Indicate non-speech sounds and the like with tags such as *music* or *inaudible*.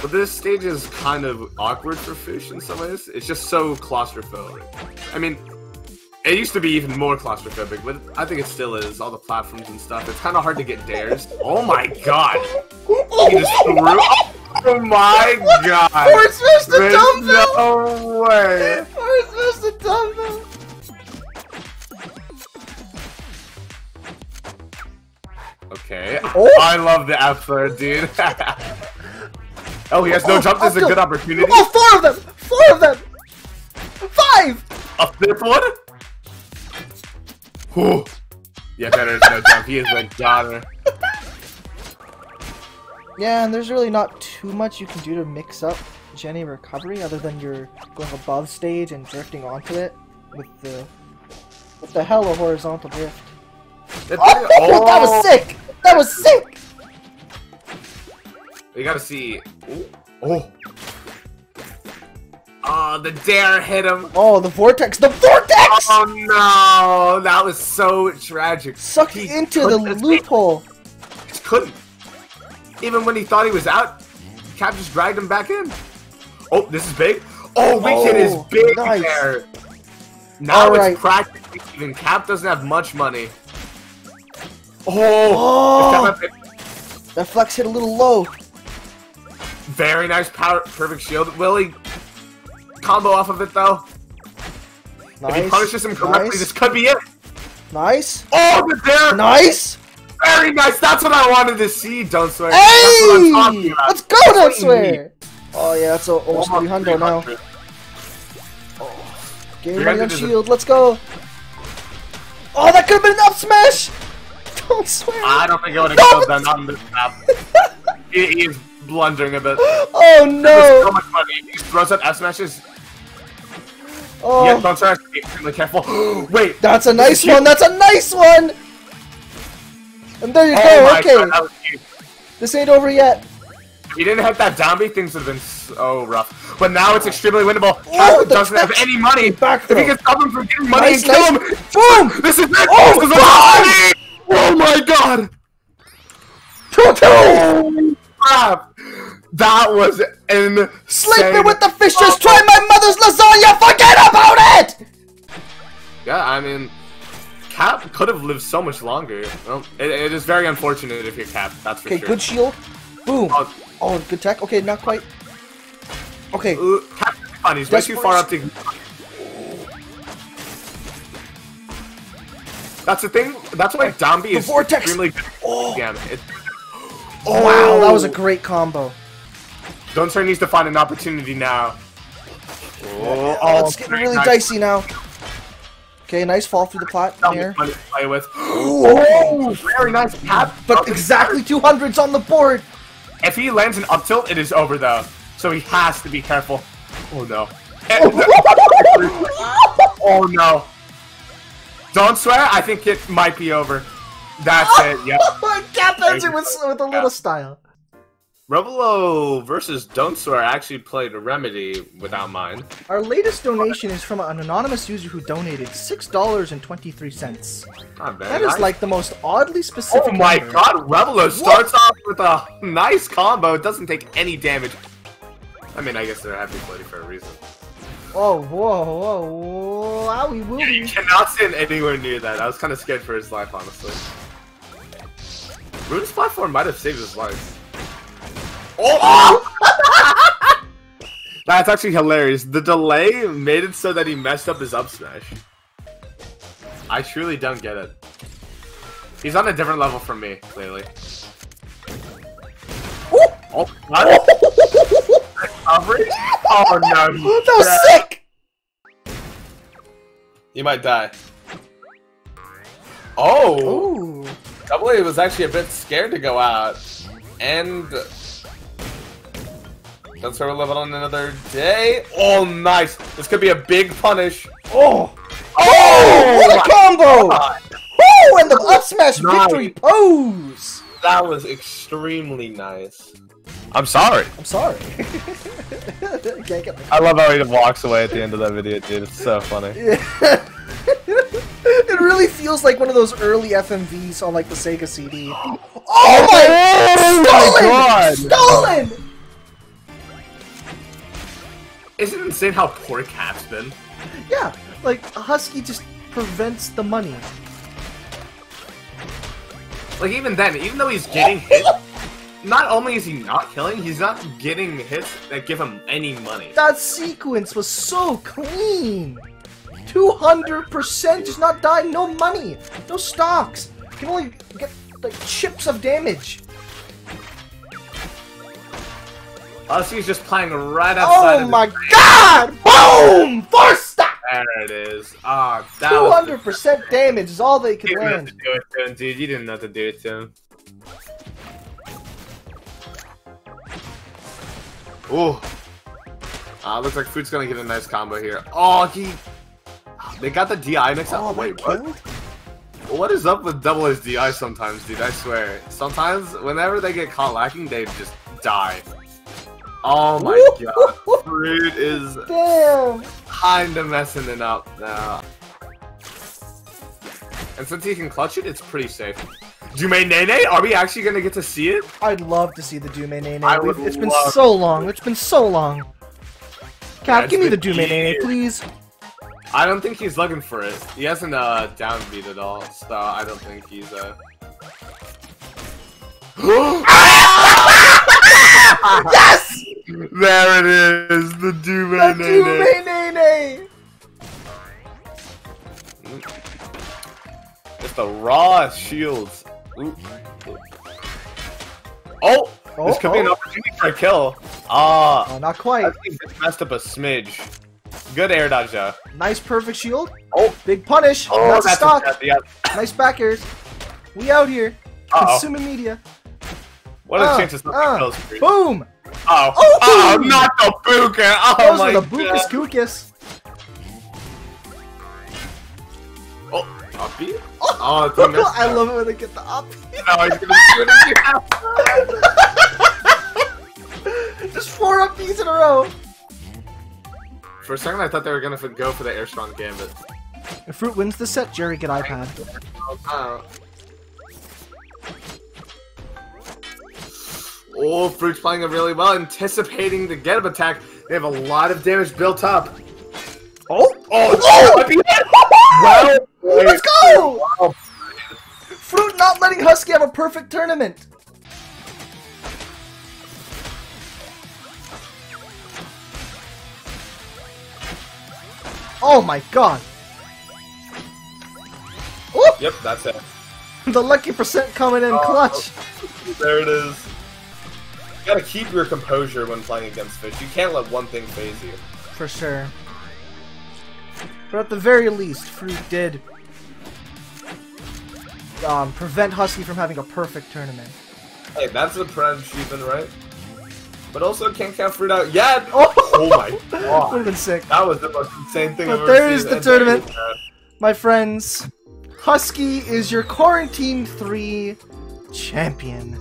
But this stage is kind of awkward for Fish in some ways. It's just so claustrophobic. I mean, it used to be even more claustrophobic, but I think it still is. All the platforms and stuff. It's kind of hard to get dares. Oh my god! He just threw. Oh my god! Force Mr. There's Dumbbell! no way! Force Mr. Dumbbell! Okay. Oh. I love the effort, dude. *laughs* oh, he has no Oh, jump. This is a good opportunity. Oh, four of them! Four of them! Five! A fifth one? Whew. Yeah, better is no jump. He is a goner. Yeah, and there's really not too much you can do to mix up Jenny recovery other than you're going above stage and drifting onto it with the with the hell of horizontal drift. Oh, *laughs* that was oh. sick! That was sick! You gotta see. Ooh. Oh. Oh, the dare hit him. Oh, the vortex! The vortex! Oh no, that was so tragic. Sucked He into the loophole. Just couldn't. Even when he thought he was out, Cap just dragged him back in. Oh, this is big. Oh, Weak hit is Oh, big nice. there. Now Alright. it's practically even. Cap doesn't have much money. Oh, Oh. That flex hit a little low. Very nice power, perfect shield. Will he combo off of it though? Nice. If he punishes him correctly, nice. this could be it. Nice. Oh, the dare! Nice. Very nice. That's what I wanted to see. Don't swear. Hey! That's what I'm talking about. Let's go, don't swear. Oh yeah, that's a, almost three hundred now. 300. Game 300 ready on shield. Let's go. Oh, that could have been an up smash. *laughs* Don't swear. I don't think it would have killed them on this map. he is blundering a bit. *gasps* Oh There's so no. much money. He throws up F smashes. Oh, Yeah, don't try to be extremely careful. *gasps* Wait. that's a nice one. That's a nice one. And there you Oh go. Okay, god, that was huge. this ain't over yet. If he didn't hit that B, things would have been so oh, rough. But now it's extremely winnable. Oh, doesn't have any money. back if he can stop him from getting money Nice, and kill nice. him. Boom. This is it. Oh, this is God. Oh my god. Two, two. Oh. That was insane. Sleeping with the fishes. Try my mother's lasagna. Forget about it. Yeah, I mean, Cap could have lived so much longer. Well, it, it is very unfortunate if you're Cap, that's for Okay, sure. good shield. Boom. Oh, Oh, good tech. Okay, not quite. Okay. uh, Cap is fun. He's way too far up to. That's the thing. That's why Dombey is vortex. extremely good. Oh. Damn it. Wow, that was a oh. great combo. Dunster needs to find an opportunity now. Oh, oh, Oh, it's getting really nice. dicey now. Okay, nice fall through the plat That here. fun to play with. Oh, Very nice Cap. but exactly 200s on the board. If he lands an up tilt, it is over though. So he has to be careful. Oh no. Eh, *laughs* oh no. Don't swear, I think it might be over. That's it, yep. Ends it with, with a little style. Revelo versus Don't Swear actually played a Remedy without mine. Our latest donation is from an anonymous user who donated $6.23. Not bad. That is like the most oddly specific. Oh my number. god, Revelo starts off with a nice combo. It doesn't take any damage. I mean, I guess they're happy bloody for a reason. Oh, whoa, whoa, whoa, owie You cannot stand anywhere near that. I was kind of scared for his life, honestly. Rune's platform might have saved his life. Oh! oh! *laughs* That's actually hilarious. The delay made it so that he messed up his up smash. I truly don't get it. He's on a different level from me, clearly. Oh, what? *laughs* Oh no. *laughs* That was crashed. sick! You might die. Oh! Ooh. Double A was actually a bit scared to go out. And. That's where we're living on another day. Oh, nice. This could be a big punish. Oh! Oh! oh what a combo! God. Woo! And the up smash Nice. victory pose! That was extremely nice. I'm sorry. I'm sorry. *laughs* Can't get my I love how he walks away at the end of that video, dude. It's so funny. *laughs* it really feels like one of those early FMVs on like the Sega CD. Oh my! Oh my Stolen! god! Stolen! Isn't it insane how poor Cap's been? Yeah, like Husky just prevents the money. Like even then, even though he's getting hit, not only is he not killing, he's not getting hits that give him any money. That sequence was so clean. 200% just not die, no money, no stocks. You can only get like chips of damage. Husky's just playing right outside Oh my the god! Boom! Four stock! There it is. Ah, that was 200% damage is all they can land. You didn't have to do it to him, dude. You didn't have to do it to him. Ooh. Uh, looks like Fruit's gonna get a nice combo here. Oh, he... They got the DI mix up. Oh, Wait, what? killed? What is up with double his DI sometimes, dude? I swear. Sometimes, whenever they get caught lacking, they just die. Oh my god. Fruit is Damn! kinda messing it up now. And since he can clutch it, it's pretty safe. Dume Nene, are we actually gonna get to see it? I'd love to see the Dume Nene. I would It's been so long. It's been so long. Cap, it's give me the Dume Nene, please. I don't think he's looking for it. He hasn't uh downbeat at all, so I don't think he's uh *gasps* Yes! There it is, the Dume The. Dume Nene! It's the raw shields. Ooh. Oh, Oh, this could be an oh. opportunity for a kill. Ah, Oh, not I quite. think this messed up a smidge. Good air dodge though. Nice perfect shield. Oh, Big punish. oh, that's, a stock. A, yeah. Nice back airs. We out here. Uh-oh. Consuming media. What a Uh, chance it's not uh, kills for you. Boom! Oh, Oh! *laughs* oh, not the Buka! Oh Those my were the Bucus god! Kukus. Oh, uppy? Oh, Oh, it's a mess. I love it when they get the up. No, he's gonna do it again. *laughs* Just four upbeats in a row. For a second, I thought they were gonna go for the air strong gambit. If Fruit wins the set, Jerry get iPad. Oh. Oh, Fruit's playing it really well, anticipating the get up attack. They have a lot of damage built up. Oh! Oh, Oh! oh, oh uppy! Oh, well played. Let's go! Well Fruit not letting Husky have a perfect tournament. Oh my god. Oh, Yep, that's it. the lucky percent coming in Oh. clutch. There it is. You gotta keep your composure when playing against fish. You can't let one thing phase you. For sure. But at the very least, Fruit did um, prevent Husky from having a perfect tournament. Hey, that's a proud achievement, right? But also can't count fruit out yet. *laughs* Oh, Oh my Would *laughs* have god. been sick. That was the most insane thing But I've ever there's the tournament. My friends, Husky is your Quarantine 3 champion.